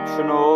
optional.